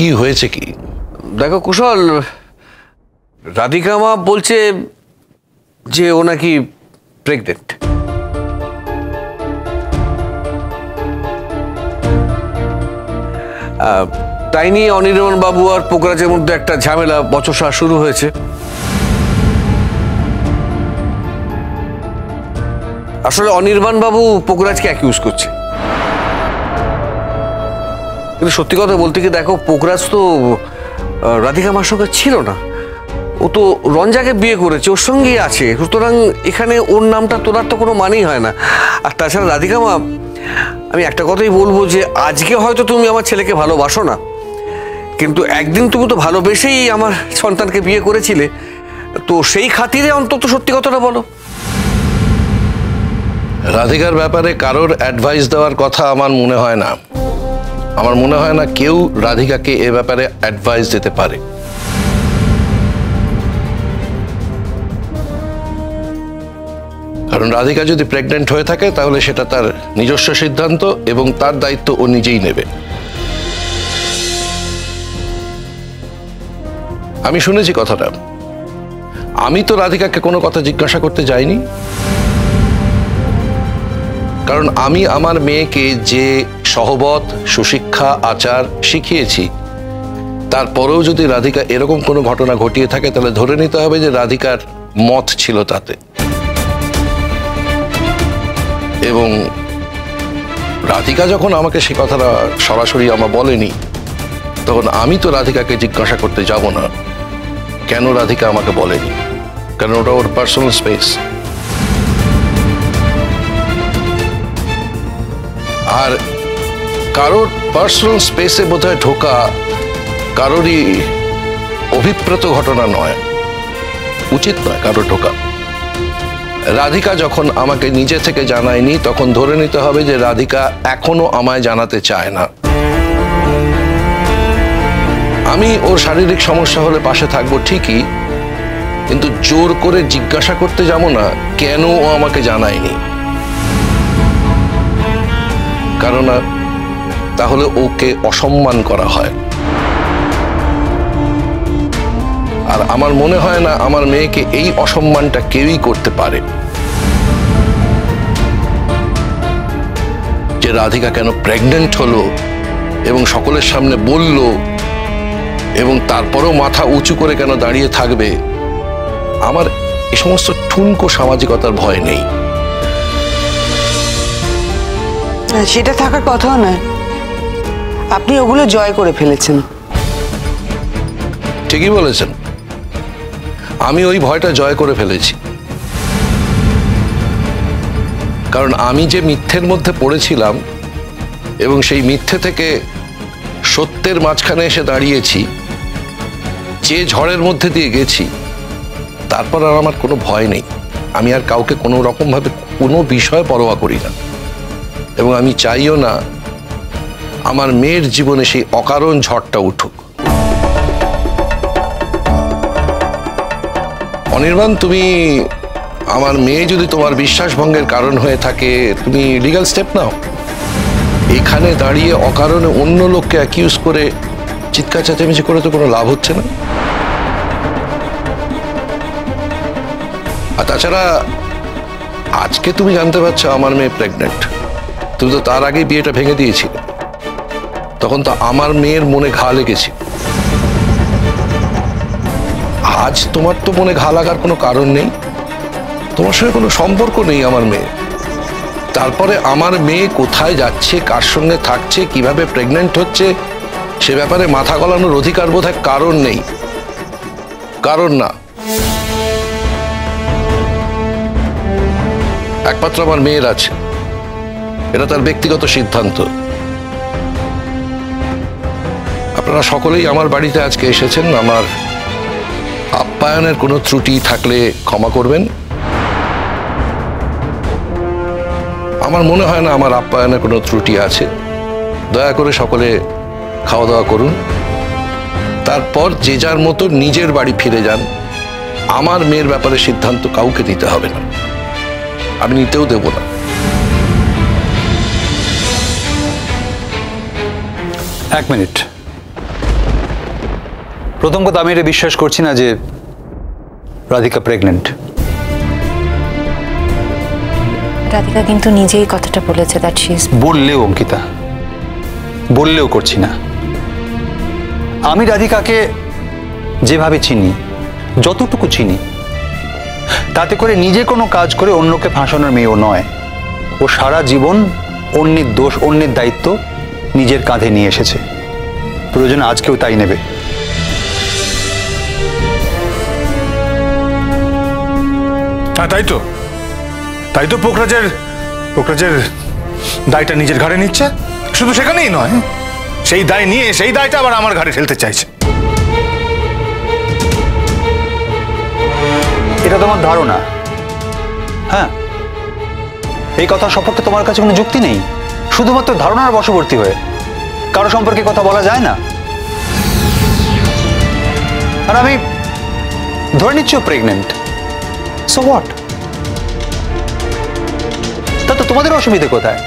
কি হয়েছে কি? দেখো কুশল রাধিকা মা বলছে যে ও নাকি প্রেগনেন্ট তাই নিয়ে অনির্বাণ বাবু আর পোকরাজের মধ্যে একটা ঝামেলা, বচসা শুরু হয়েছে। আসলে অনির্বাণ বাবু পোকরাজকে অ্যাকিউজ করছে। কিন্তু সত্যি কথা বলতে কি দেখো, পোকরাজ তো রাধিকা মার সঙ্গে ছিল না। ও তো রঞ্জাকে বিয়ে করেছে, ওর সঙ্গেই আছে। সুতরাং এখানে ওর নামটা তোলার তো কোনো মানেই হয় না। আর তাছাড়া রাধিকা মা, আমি একটা কথাই বলব যে, আজকে হয়তো তুমি আমার ছেলেকে ভালোবাসো না। কিন্তু একদিন তুমি তো ভালোবেসেই আমার সন্তানকে বিয়ে করেছিলে। তো সেই খাতিরে অন্তত সত্যি কথাটা বলো। রাধিকার ব্যাপারে কারোর অ্যাডভাইস দেওয়ার কথা আমার মনে হয় না। আমার মনে হয় না কেউ রাধিকাকে এ ব্যাপারে অ্যাডভাইস দিতে পারে। কারণ রাধিকা যদি প্রেগনেন্ট হয়ে থাকে, তাহলে সেটা তার নিজস্ব সিদ্ধান্ত এবং তার দায়িত্ব ও নিজেই নেবে। আমি শুনেছি কথাটা। আমি তো রাধিকাকে কোনো কথা জিজ্ঞাসা করতে যাইনি। কারণ আমি আমার মেয়েকে যে সহবত, সুশিক্ষা, আচার শিখিয়েছি। তারপরেও যদি রাধিকা এরকম কোনো ঘটনা ঘটিয়ে থাকে, তাহলে ধরে নিতে হবে যে রাধিকার মত ছিল তাতে। এবং রাধিকা যখন আমাকে সে কথাটা সরাসরি আমার বলেনি, তখন আমি তো রাধিকাকে জিজ্ঞাসা করতে যাব না। কেন রাধিকা আমাকে বলেনি? কারণ ওটা ওর পার্সোনাল স্পেস আর কারোর পার্সোনাল স্পেসে বোধহয় ঢোকা কারোরই অভিপ্রেত ঘটনা নয়। উচিত নয় কারোর ঢোকা। রাধিকা যখন আমাকে নিজে থেকে জানায়নি, তখন ধরে নিতে হবে যে রাধিকা এখনও আমায় জানাতে চায় না। আমি ওর শারীরিক সমস্যা হলে পাশে থাকব ঠিকই, কিন্তু জোর করে জিজ্ঞাসা করতে যাব না কেন ও আমাকে জানায়নি। কারণ তাহলে ওকে অসম্মান করা হয়। আর আমার মনে হয় না আমার মেয়েকে এই অসম্মানটা কেউই করতে পারে। যে রাধিকা কেন প্রেগনেন্ট হলো এবং সকলের সামনে বলল এবং তারপরেও মাথা উঁচু করে কেন দাঁড়িয়ে থাকবে, আমার এ সমস্ত ঠুনকো সামাজিকতার ভয় নেই। সেটা থাকার কথাও নয়। আপনি ওগুলো জয় করে ফেলেছেন। ঠিকই বলেছেন। আমি ওই ভয়টা জয় করে ফেলেছি। কারণ আমি যে মিথ্যের মধ্যে পড়েছিলাম এবং সেই মিথ্যে থেকে সত্যের মাঝখানে এসে দাঁড়িয়েছি, যে ঝড়ের মধ্যে দিয়ে গেছি, তারপর আর আমার কোনো ভয় নেই। আমি আর কাউকে কোনো রকমভাবে কোনো বিষয় পরোয়া করি না। এবং আমি চাইও না আমার মেয়ের জীবনে সেই অকারণ ঝড়টা উঠুক। অনির্বাণ, তুমি আমার মেয়ে যদি তোমার বিশ্বাসভঙ্গের কারণ হয়ে থাকে, তুমি লিগ্যাল স্টেপ নাও। এখানে দাঁড়িয়ে অকারণে অন্য লোককে অ্যাকিউজ করে চিৎকার, চেঁচামেচি করে তো কোনো লাভ হচ্ছে না। আর তাছাড়া আজকে তুমি জানতে পারছ আমার মেয়ে প্রেগনেন্ট তুমি তো তার আগেই বিয়েটা ভেঙে দিয়েছিলে। তখন তো আমার মেয়ের মনে ঘা লেগেছে। আজ তোমার তো মনে ঘা লাগার কোনো কারণ নেই। তোমার সঙ্গে কোনো সম্পর্ক নেই আমার মেয়ে তারপরে আমার মেয়ে কোথায় যাচ্ছে, কার সঙ্গে থাকছে, কীভাবে প্রেগনেন্ট হচ্ছে, সে ব্যাপারে মাথা গলানোর অধিকার বোধহয় কারণ নেই। কারণ না। একমাত্র আমার মেয়ের আছে। এটা তার ব্যক্তিগত সিদ্ধান্ত। আপনারা সকলেই আমার বাড়িতে আজকে এসেছেন। আমার আপ্যায়নের কোনো ত্রুটি থাকলে ক্ষমা করবেন। আমার মনে হয় না আমার আপ্যায়নের কোনো ত্রুটি আছে। দয়া করে সকলে খাওয়া দাওয়া করুন। তারপর যে যার মতো নিজের বাড়ি ফিরে যান। আমার মেয়ের ব্যাপারে সিদ্ধান্ত কাউকে নিতে হবে না। আমি নিতেও দেব না। এক মিনিট। প্রথম কথা আমি এটা বিশ্বাস করছি না যে রাধিকা প্রেগনেন্ট রাধিকা কিন্তু নিজেই কথাটা বলেছে দ্যাট শি ইজ বললেও অঙ্কিতা বললেও করছি না। আমি রাধিকাকে যেভাবে চিনি যতটুকু চিনি তাতে করে নিজে কোনো কাজ করে অন্যকে ফাঁসানোর মেয়েও নয়। ও সারা জীবন অন্যের দোষ অন্যের দায়িত্ব নিজের কাঁধে নিয়ে এসেছে। প্রয়োজন আজকেও তাই নেবে। হ্যাঁ তাই তো। তাই তো পোখরাজের পোখরাজের দায়টা নিজের ঘাড়ে নিচ্ছে। শুধু সেখানেই নয়, সেই দায় নিয়ে সেই দায়টা আবার আমার ঘাড়ে ঠেলতে চাইছে। এটা তোমার ধারণা? হ্যাঁ। এই কথা সম্পর্কে তোমার কাছে কোনো যুক্তি নেই? শুধুমাত্র ধারণার বশবর্তী হয়ে। কারও সম্পর্কে কথা বলা যায় না? আর আমি ধরে নিচ্ছি প্রেগনেন্ট সো হোয়াট তা তো তোমাদের অসুবিধে কোথায়?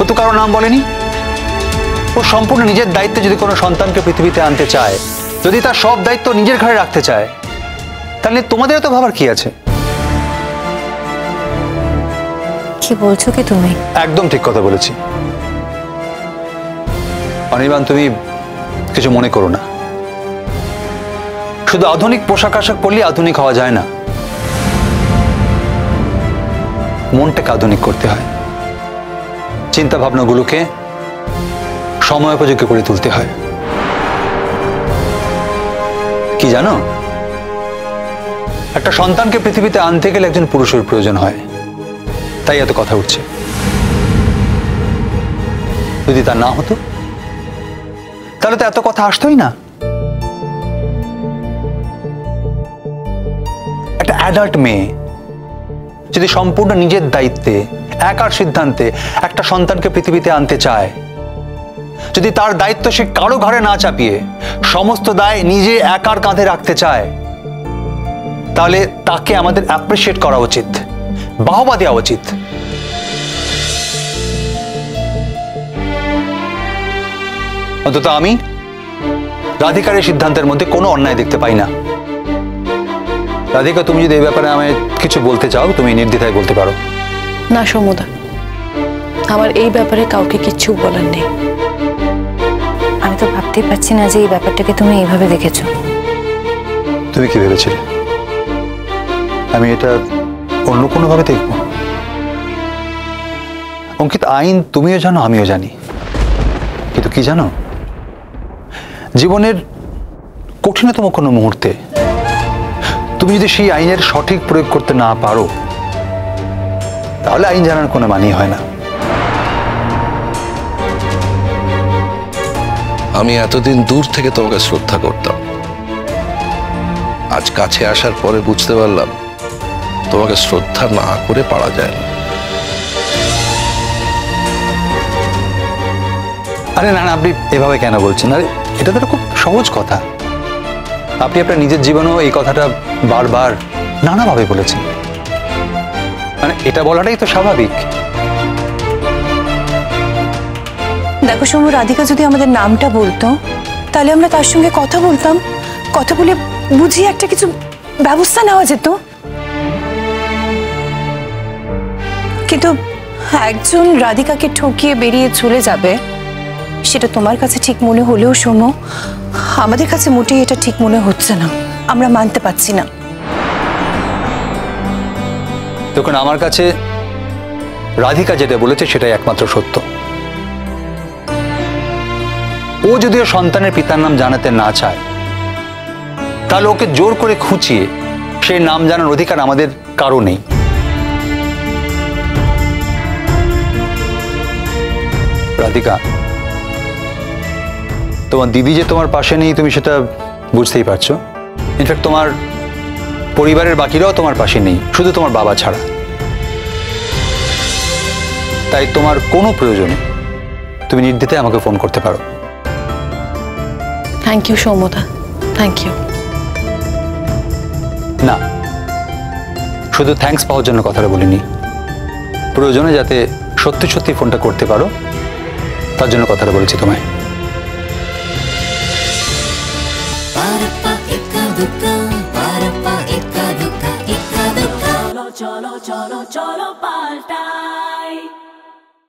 ও তো কারও নাম বলেনি? ও সম্পূর্ণ নিজের দায়িত্বে যদি কোনো সন্তানকে পৃথিবীতে আনতে চায় যদি তার সব দায়িত্ব নিজের ঘাড়ে রাখতে চায় তাহলে তোমাদের তো ভাবার কি আছে? কি বলছো কি তুমি? একদম ঠিক কথা বলেছি। অনির্বাণ তুমি কিছু মনে করো না। শুধু আধুনিক পোশাক আশাক পরলে আধুনিক হওয়া যায় না। মনটাকে আধুনিক করতে হয়। চিন্তা ভাবনাগুলোকে সময়োপযোগী করে তুলতে হয়। কি জানো? একটা সন্তানকে পৃথিবীতে আনতে গেলে একজন পুরুষের প্রয়োজন হয়। তাই এত কথা উঠছে। যদি তা না হতো, তাহলে তো এত কথা আসতোই না। একটা অ্যাডাল্ট মেয়ে যদি সম্পূর্ণ নিজের দায়িত্বে, একার সিদ্ধান্তে একটা সন্তানকে পৃথিবীতে আনতে চায়, যদি তার দায়িত্ব সে কারও ঘরে না চাপিয়ে সমস্ত দায় নিজে একার কাঁধে রাখতে চায়, তাহলে তাকে আমাদের অ্যাপ্রিসিয়েট করা উচিত, বাহবা দেওয়া উচিত। অন্তত আমি রাধিকার এই সিদ্ধান্তের মধ্যে কোনো অন্যায় দেখতে পাই না। রাধিকা তুমি যদি এই ব্যাপারে আমায় কিছু বলতে চাও তুমি নির্দ্বিধায় বলতে পারো। না সমুদা। আমার এই ব্যাপারে কাউকে কিচ্ছু বলার নেই। আমি তো ভাবতেই পারছি না যে এই ব্যাপারটাকে তুমি এইভাবে দেখেছ। তুমি কি ভেবেছিলে? আমি এটা অন্য কোনোভাবে দেখব। অঙ্কিত আইন তুমিও জানো আমিও জানি। কিন্তু কি জানো? জীবনের কঠিনতম কোনো মুহূর্তে তুমি যদি সেই আইনের সঠিক প্রয়োগ করতে না পারো তাহলে আইন জানার কোনো মানেই হয় না। আমি এতদিন দূর থেকে তোমাকে শ্রদ্ধা করতাম। আজ কাছে আসার পরে বুঝতে পারলাম তোমাকে শ্রদ্ধা না করে পারা যায় না। আরে না না আপনি এভাবে কেন বলছেন? আরে এটা তো একটা খুব সহজ কথা। আপনি আপনার নিজের জীবনেও এই কথাটা বারবার নানাভাবে বলেছেন। মানে এটা বলাটাই তো স্বাভাবিক। দেখো সমু রাধিকা যদি আমাদের নামটা বলতো, তাহলে আমরা তার সঙ্গে কথা বলতাম। কথা বলে বুঝিয়ে একটা কিছু ব্যবস্থা নেওয়া যেত। কিন্তু একজন রাধিকাকে ঠকিয়ে বেরিয়ে চলে যাবে সেটা তোমার কাছে ঠিক মনে হলেও শোনো, আমাদের কাছে মোটেই এটা ঠিক মনে হচ্ছে না। আমরা মানতে পারছি না। দেখুন, আমার কাছে রাধিকা যেটা বলেছে সেটাই একমাত্র সত্য। ও যদিও সন্তানের পিতার নাম জানাতে না চায়, তাহলে ওকে জোর করে খুঁচিয়ে সেই নাম জানার অধিকার আমাদের কারও নেই। রাধিকা তোমার দিদি যে তোমার পাশে নেই তুমি সেটা বুঝতেই পারছ। ইনফ্যাক্ট তোমার পরিবারের বাকিরাও তোমার পাশে নেই শুধু তোমার বাবা ছাড়া। তাই তোমার কোনো প্রয়োজনে তুমি নির্দ্বিধায় আমাকে ফোন করতে পারো। থ্যাংক ইউ সৌমদা থ্যাংক ইউ না। শুধু থ্যাঙ্কস পাওয়ার জন্য কথাটা বলিনি। প্রয়োজনে যাতে সত্যি সত্যি ফোনটা করতে পারো তার জন্য কথাটা বলেছি তোমায়। cholo, cholo palta.